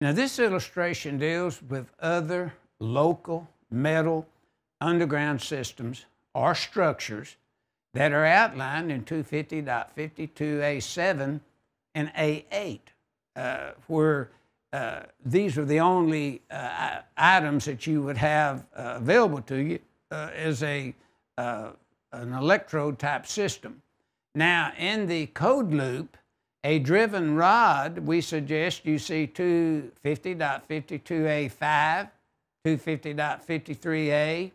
Now, this illustration deals with other local metal underground systems or structures that are outlined in 250.52A7 and A8, uh, where uh, these are the only uh, items that you would have uh, available to you uh, as a, uh, an electrode type system. Now, in the code loop, a driven rod, we suggest you see 250.52A5, 250.53A,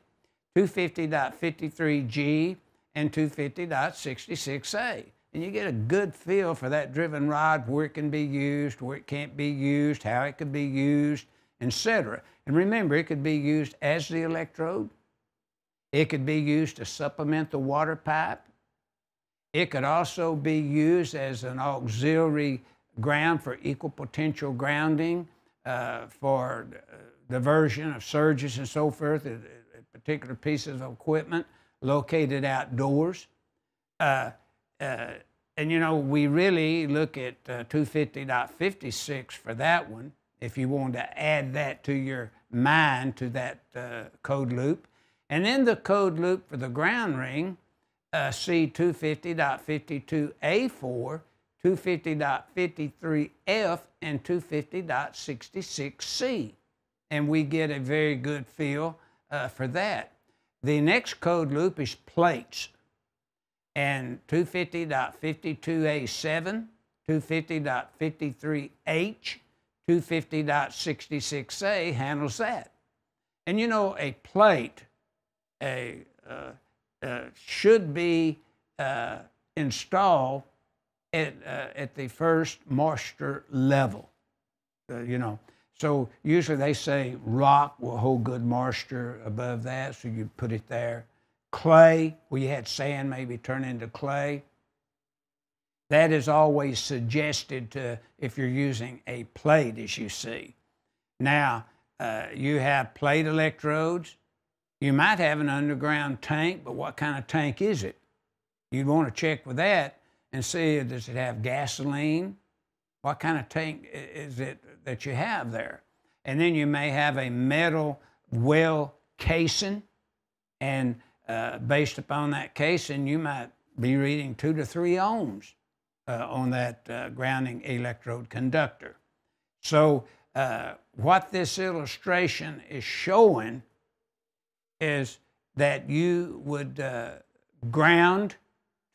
250.53G, and 250.66A. And you get a good feel for that driven rod, where it can be used, where it can't be used, how it could be used, etc. And remember, it could be used as the electrode. It could be used to supplement the water pipe. It could also be used as an auxiliary ground for equal potential grounding uh, for diversion of surges and so forth, at, particular pieces of equipment located outdoors. Uh, uh, and you know, we really look at uh, 250.56 for that one, if you want to add that to your mind to that uh, code loop. And then the code loop for the ground ring, uh, C250.52A4, 250.53F, and 250.66C. And we get a very good feel uh, for that. The next code loop is plates. And 250.52A7, 250.53H, 250.66A handles that. And you know, a plate a, uh, should be uh, installed at, uh, at the first moisture level. Uh, you know, so usually they say rock will hold good moisture above that, so you put it there. Clay, where you had sand maybe turn into clay. That is always suggested to if you're using a plate, as you see. Now, uh, you have plate electrodes you might have an underground tank, but what kind of tank is it? You'd want to check with that and see does it have gasoline? What kind of tank is it that you have there? And then you may have a metal well casing, and uh, based upon that casing, you might be reading two to three ohms uh, on that uh, grounding electrode conductor. So, uh, what this illustration is showing is that you would uh, ground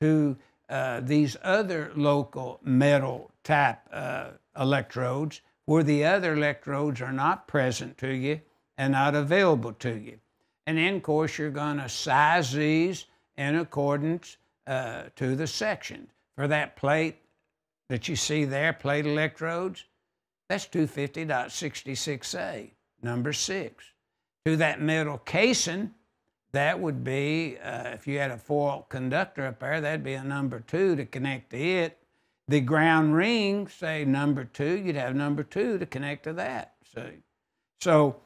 to uh, these other local metal type uh, electrodes where the other electrodes are not present to you and not available to you. And then, of course, you're going to size these in accordance uh, to the section. For that plate that you see there, plate electrodes, that's 250.66A, number six to that metal casing, that would be, uh, if you had a foil conductor up there, that'd be a number two to connect to it. The ground ring, say number two, you'd have number two to connect to that. See? So,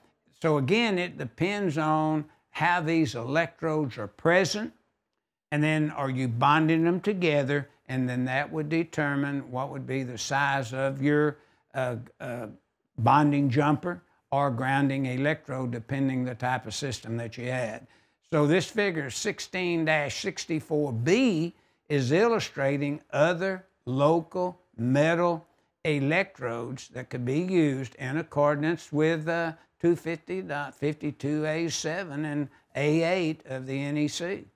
so again, it depends on how these electrodes are present, and then are you bonding them together, and then that would determine what would be the size of your uh, uh, bonding jumper or grounding electrode, depending the type of system that you had. So this figure 16-64B is illustrating other local metal electrodes that could be used in accordance with uh, 250.52A7 and A8 of the NEC.